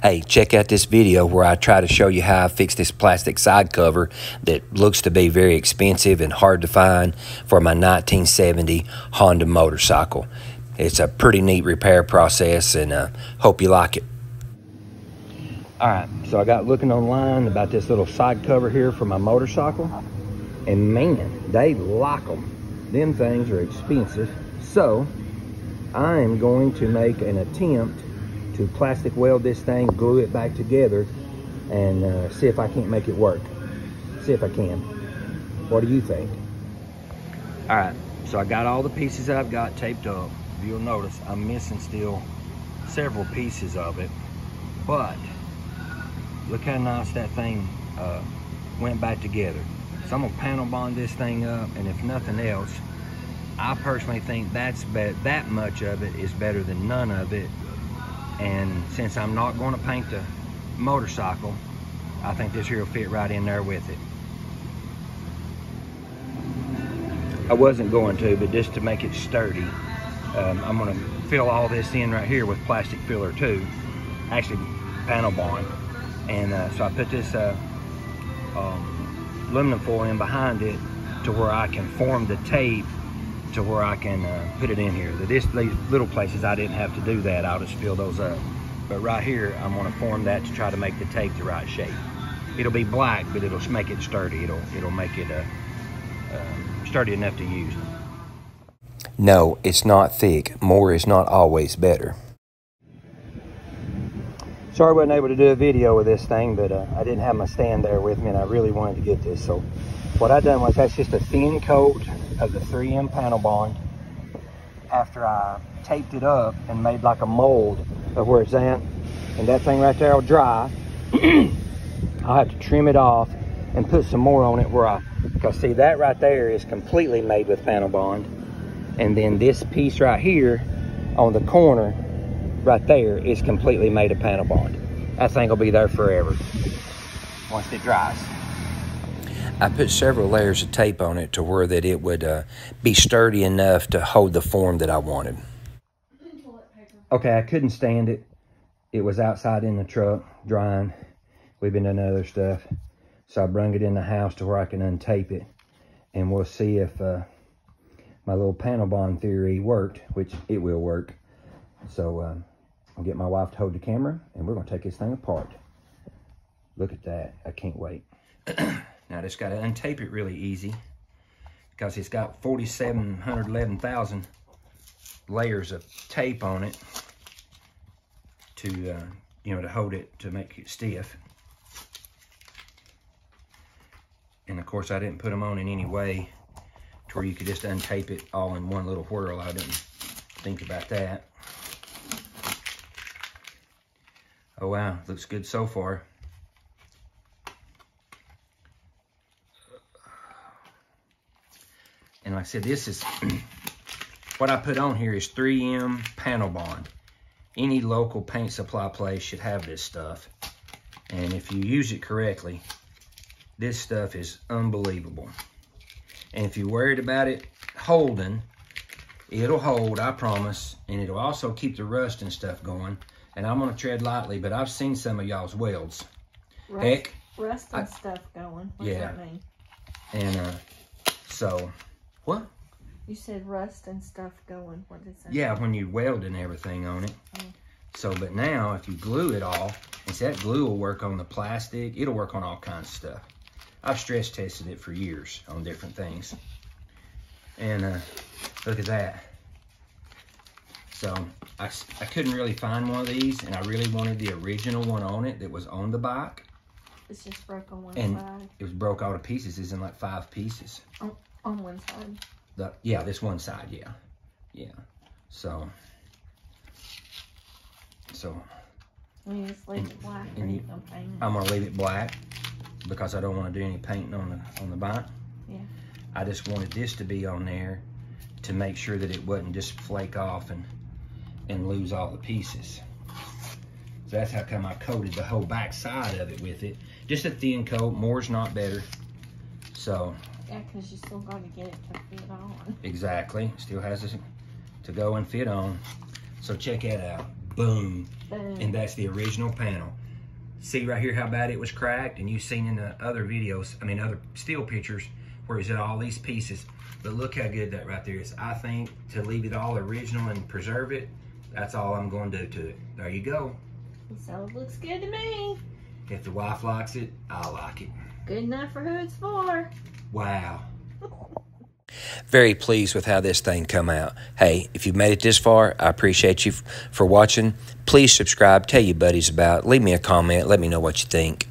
Hey, check out this video where I try to show you how I fix this plastic side cover that looks to be very expensive and hard to find for my 1970 Honda motorcycle. It's a pretty neat repair process and uh, hope you like it. All right, so I got looking online about this little side cover here for my motorcycle. And man, they like them. Them things are expensive. So I am going to make an attempt to plastic weld this thing, glue it back together, and uh, see if I can't make it work. See if I can. What do you think? All right, so I got all the pieces I've got taped up. You'll notice I'm missing still several pieces of it, but look how nice that thing uh, went back together. So I'm gonna panel bond this thing up, and if nothing else, I personally think that's that much of it is better than none of it and since I'm not going to paint the motorcycle, I think this here will fit right in there with it. I wasn't going to, but just to make it sturdy, um, I'm gonna fill all this in right here with plastic filler too, actually panel bond. And uh, so I put this uh, um, aluminum foil in behind it to where I can form the tape to where I can uh, put it in here. This, these little places, I didn't have to do that. I'll just fill those up. But right here, I'm gonna form that to try to make the tape the right shape. It'll be black, but it'll make it sturdy. It'll, it'll make it uh, uh, sturdy enough to use. No, it's not thick. More is not always better. Sorry I wasn't able to do a video with this thing, but uh, I didn't have my stand there with me, and I really wanted to get this. So what I done was that's just a thin coat of the 3M panel bond after I taped it up and made like a mold of where it's at. And that thing right there will dry. I'll have to trim it off and put some more on it where I, because see that right there is completely made with panel bond. And then this piece right here on the corner right there is completely made of panel bond. That thing will be there forever once it dries. I put several layers of tape on it to where that it would uh, be sturdy enough to hold the form that I wanted. Okay, I couldn't stand it. It was outside in the truck, drying. We've been doing other stuff. So I brung it in the house to where I can untape it. And we'll see if uh, my little panel bond theory worked, which it will work. So uh, I'll get my wife to hold the camera and we're gonna take this thing apart. Look at that, I can't wait. Now I just got to untape it really easy because it's got 4,711,000 layers of tape on it to, uh, you know, to hold it, to make it stiff. And of course I didn't put them on in any way to where you could just untape it all in one little whirl. I didn't think about that. Oh wow, looks good so far. And like I said, this is, what I put on here is 3M Panel Bond. Any local paint supply place should have this stuff. And if you use it correctly, this stuff is unbelievable. And if you're worried about it holding, it'll hold, I promise. And it'll also keep the rust and stuff going. And I'm gonna tread lightly, but I've seen some of y'all's welds. Rust, Heck, rust and I, stuff going. What's yeah. that mean? And uh, so what? You said rust and stuff going. What is that? Yeah, when you weld and everything on it. Oh. So, but now if you glue it all, and see that glue will work on the plastic, it'll work on all kinds of stuff. I've stress tested it for years on different things. And uh, look at that. So I, I couldn't really find one of these and I really wanted the original one on it that was on the bike. It's just broke on one and side. it was broke all to pieces. It's in like five pieces. Oh. On one side. The, yeah, this one side, yeah. Yeah. So, so. You just leave and, it black you, I'm gonna leave it black because I don't want to do any painting on the on the bike. Yeah. I just wanted this to be on there to make sure that it wouldn't just flake off and and lose all the pieces. So that's how come I coated the whole back side of it with it. Just a thin coat, more's not better. So yeah, because you still got to get it to fit on. Exactly. Still has to go and fit on. So check that out. Boom. Dang. And that's the original panel. See right here how bad it was cracked? And you've seen in the other videos, I mean other still pictures, where he's at all these pieces. But look how good that right there is. I think to leave it all original and preserve it, that's all I'm going to do to it. There you go. So it looks good to me. If the wife likes it, I like it. Good enough for who it's for. Wow. Very pleased with how this thing come out. Hey, if you've made it this far, I appreciate you for watching. Please subscribe, tell your buddies about, it. leave me a comment, let me know what you think.